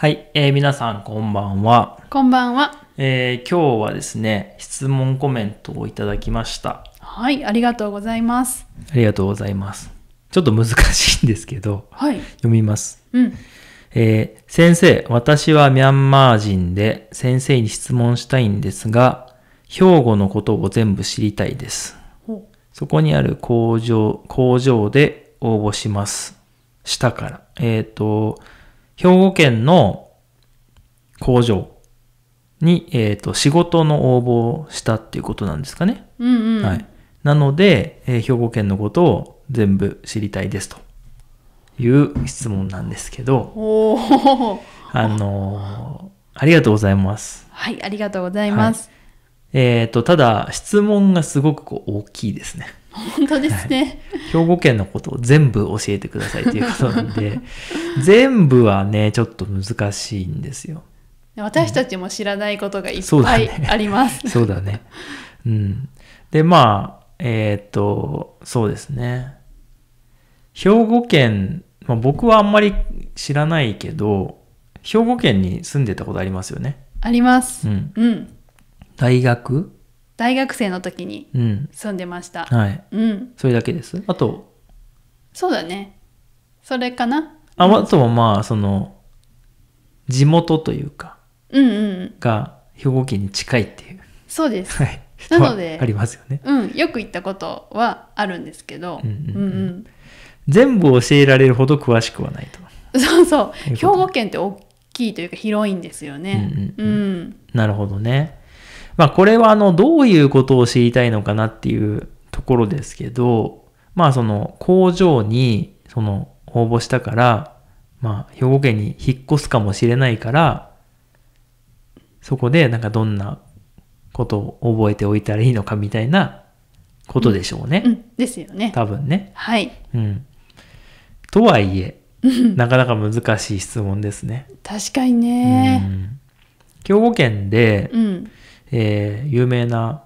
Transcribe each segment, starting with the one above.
はい、えー皆さんこんばんは、こんばんは。えー今日はですね、質問コメントをいただきました。はい、ありがとうございます。ありがとうございます。ちょっと難しいんですけど、はい。読みます。うん。えー先生、私はミャンマー人で先生に質問したいんですが、兵庫のことを全部知りたいです。ほそこにある工場、工場で応募します。したから。えっ、と、兵庫県の工場に、えっ、と、仕事の応募をしたっていうことなんですかね。う。うんうん。はい。なので、えー兵庫県のことを全部知りたいですという質問なんですけど、おお。あのーありがとうございます。はい、ありがとうございます。えっ、と、ただ、質問がすごくこう大きいですね。本当ですね。兵庫県のことを全部教えてくださいということなんで、全部はね、ちょっと難しいんですよ。私たちも知らないことがいっぱいあります。そうだね。うん。で、まあ、えーっと、そうですね。兵庫県、まあ、僕はあんまり知らないけど、兵庫県に住んでたことありますよね。ありますう。ん。うん。大学？大学生の時にうん。住んでました。はい。うん。それだけです？あと、そうだね。それかな？ああとはまあ、その、地元というか、うんうん。が兵庫県に近いっていう。そうです。はい。なので ありますよね。うん。よく行ったことはあるんですけど。うんうんうんうん全部教えられるほど詳しくはないと。うん。そうそう。いうこと兵庫県って大きいというか広いんですよね。ううんん。なるほどね。まあこれはあのどういうことを知りたいのかなっていうところですけど、まあその工場にその応募したから、まあ兵庫県に引っ越すかもしれないから、そこでなんかどんなことを覚えておいたらいいのかみたいなことでしょうね。うん。ですよね。多分ね。はい。うん。とはいえ、なかなか難しい質問ですね。確かにうね。ん兵庫県で、うん。えー有名な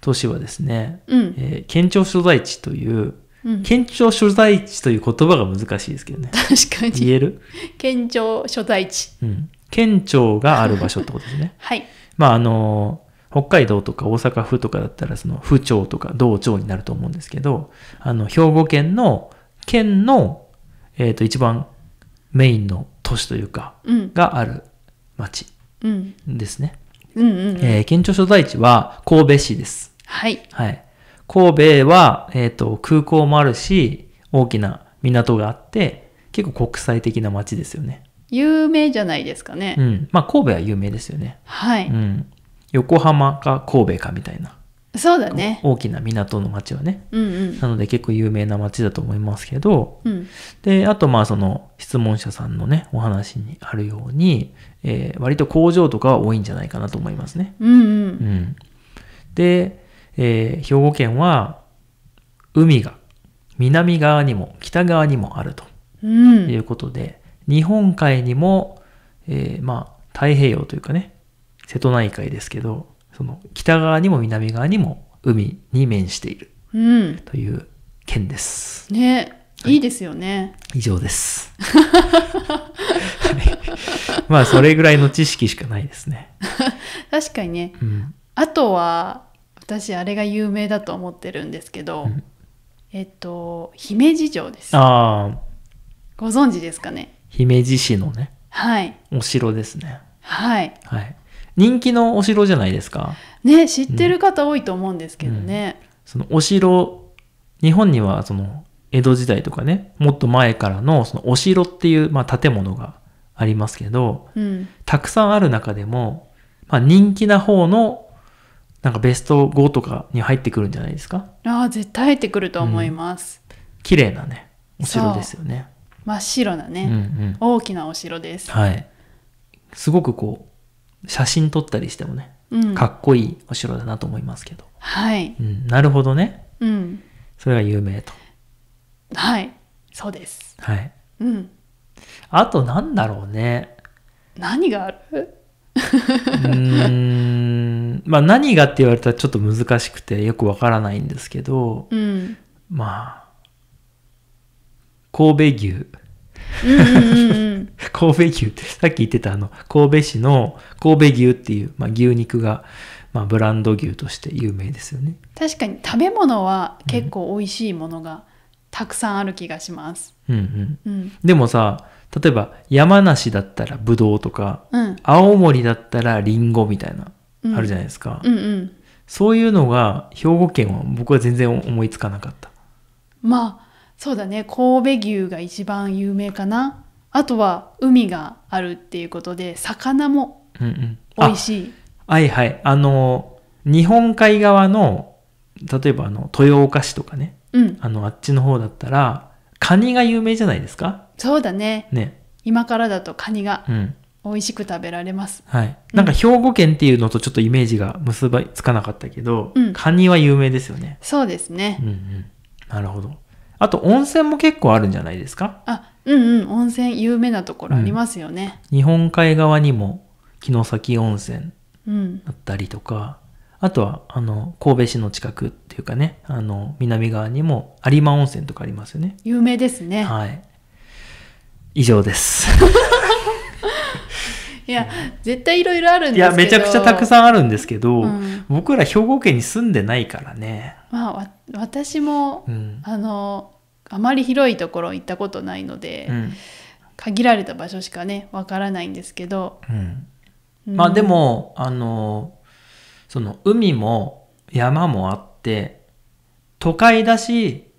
都市はですね、うん。えー県庁所在地という、うん。県庁所在地という言葉が難しいですけどね。確かに。言える、県庁所在地。うん、県庁がある場所ってことですね。はい。まああの北海道とか大阪府とかだったらその府庁とか道庁になると思うんですけど、あの兵庫県の県の、えっ、と一番メインの都市というか、うん。がある町うん。ですね。うんうんうん。えー県庁所在地は神戸市です。はい。はい。神戸は、えっ、と、空港もあるし、大きな港があって、結構国際的な街ですよね。有名じゃないですかね。うん。まあ、神戸は有名ですよね。はい。うん。横浜か神戸かみたいな。そうだね。大きな港の街はね。うんうん。なので結構有名な街だと思いますけど、うん。で、あとまあその質問者さんのね、お話にあるように、えー割と工場とかは多いんじゃないかなと思いますね。うんう。うんん。で、えー兵庫県は海が南側にも北側にもあるとうん。いうことで、日本海にも、えーまあ太平洋というかね、瀬戸内海ですけど、その北側にも南側にも海に面しているうん。という県です。ね。いいですよね。以上です。はいまあそれぐらいの知識しかないですね。確かにね。うん。あとは、私、あれが有名だと思ってるんですけど、うんえっと、姫路城です。ああ、ご存知ですかね？姫路市のね、はい。お城ですね。はい。はい。人気のお城じゃないですか。ね、知ってる方多いと思うんですけどね。そのお城、日本にはその江戸時代とかね、もっと前からのそのお城っていう、まあ、建物がありますけど、うん。たくさんある中でも、まあ、人気な方のなんかベスト5とかに入ってくるんじゃないですか。ああ、絶対入ってくると思います。綺麗なね、お城ですよね。真っ白なね、うんうん。大きなお城です。はい。すごくこう、写真撮ったりしてもね、うん。かっこいいお城だなと思いますけど。はい。うん、なるほどね。うん。それが有名と。はい。そうです。はい。うん。あとなんだろうね。何がある？うーん。まあ何がって言われたらちょっと難しくてよくわからないんですけど、うん。まあ、神戸牛。うんうん。うん。神戸牛って、さっき言ってたあの、神戸市の神戸牛っていう、まあ、牛肉が、まあ、ブランド牛として有名ですよね。確かに食べ物は結構美味しいものがたくさんある気がします。うんうん。うん。でもさ、例えば山梨だったらブドウとか、うん。青森だったらリンゴみたいな、うんあるじゃないですか。うんうん。そういうのが兵庫県は僕は全然思いつかなかった。まあそうだね神戸牛が一番有名かなあとは海があるっていうことで魚もうんうん。美味しいあはいはい。あの、日本海側の、例えばあの、豊岡市とかね、うんあの、あっちの方だったら、カニが有名じゃないですか？そうだねね。今からだとカニがうん。美味しく食べられますはい。なんか兵庫県っていうのとちょっとイメージが結ばつかなかったけど、うんカニは有名ですよね。そうですねうんうん。なるほど。あと温泉も結構あるんじゃないですか？あうんうん温泉有名なところありますよね日本海側にも城崎温泉うんだったりとか、あとは、あの、神戸市の近くっていうかね、あの、南側にも有馬温泉とかありますよね。有名ですねはい。以上です。いや絶対いろいろあるんいですけどや、めちゃくちゃたくん、さんあるんですけど、うん僕ら兵庫県に住んでないからね。まあわ私も、うん。あのあまり広いところ行ったことないので、うん。限られた場所しかねわからないんですけど、うん。うんまあでも、あの、その海も山もあって、都会だし、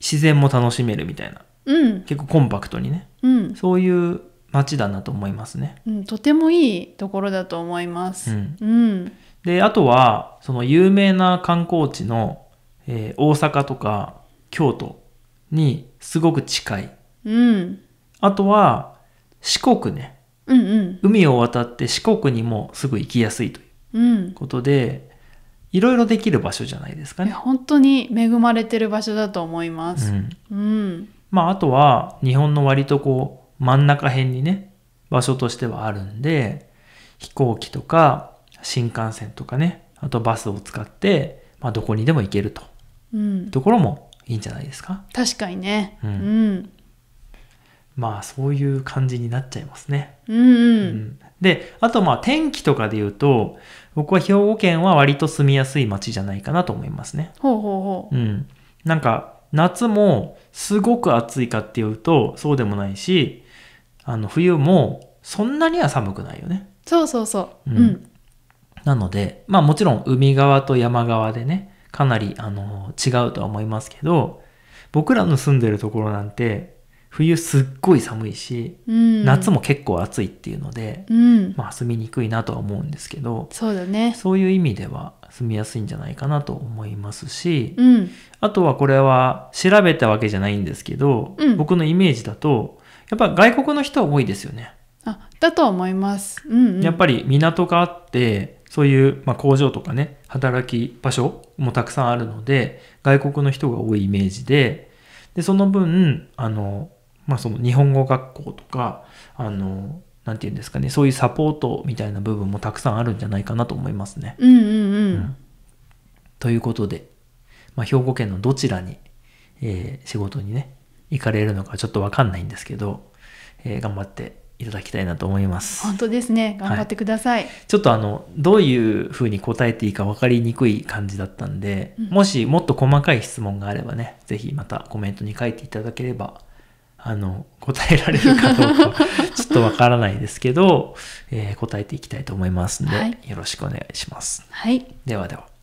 自然も楽しめるみたいな。うん結構コンパクトにね。うんそういう街だなと思いますね。うん、とてもいいところだと思います。うんうん、で、あとは、その有名な観光地の、えー大阪とか京都にすごく近い。うん、あとは、四国ね。うん、うん、海を渡って四国にもすぐ行きやすいといううん。ことで、いろいろできる場所じゃないですかね。本当に恵まれてる場所だと思います。うん。うん、まあ、あとは、日本の割とこう、真ん中辺にね、場所としてはあるんで、飛行機とか、新幹線とかね、あとバスを使って、まあ、どこにでも行けると。うん、ところもいいんじゃないですか？確かにね。ううんん、まあそういう感じになっちゃいますね。うん、うん、んで、あとまあ天気とかで言うと、僕は兵庫県は割と住みやすい街じゃないかなと思いますね。ほうほうほうん。なんか夏もすごく暑いかっていうとそうでもないし、あの冬もそんなには寒くないよね。う。そうそうそう。ううんん、なので、まあもちろん海側と山側でね、かなりあの違うとは思いますけど、僕らの住んでるところなんて冬すっごい寒いし、うん、夏も結構暑いっていうので、うん、まあ住みにくいなとは思うんですけど、そうだね。そういう意味では住みやすいんじゃないかなと思いますし、うん、あとはこれは調べたわけじゃないんですけど、うん僕のイメージだと、やっぱ外国の人は多いですよね。あ、だと思います。うん、うん、やっぱり港があって、そういう、まあ、工場とかね、働き場所もたくさんあるので、外国の人が多いイメージで、で、その分、あの、まあ、その日本語学校とか、あの、なんていうんですかね、そういうサポートみたいな部分もたくさんあるんじゃないかなと思いますね。うん、うん、うん。ということで、まあ、兵庫県のどちらに、えー仕事にね、行かれるのかちょっとわかんないんですけど、えー頑張っていただきたいなと思います。本当ですね。頑張ってください。ちょっとあの、どういう風に答えていいか分かりにくい感じだったんで、うんもしもっと細かい質問があればね、ぜひまたコメントに書いていただければ、あの、答えられるかどうか、ちょっとわからないですけど、えー答えていきたいと思いますんで、はいよろしくお願いします。はい。ではでは。